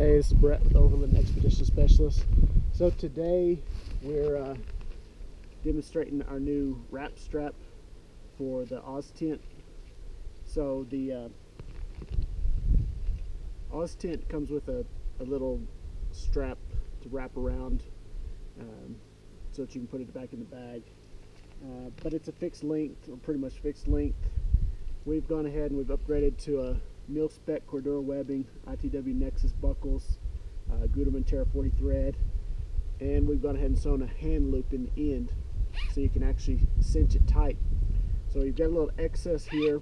Hey, this is Brett with Overland Expedition Specialist. So today we're uh, demonstrating our new wrap strap for the Oztent. So the uh, Oztent comes with a, a little strap to wrap around um, so that you can put it back in the bag. Uh, but it's a fixed length, or pretty much fixed length. We've gone ahead and we've upgraded to a mil spec Cordura webbing, ITW Nexus buckles, uh, Gutermann Terra 40 thread, and we've gone ahead and sewn a hand loop in the end so you can actually cinch it tight. So you've got a little excess here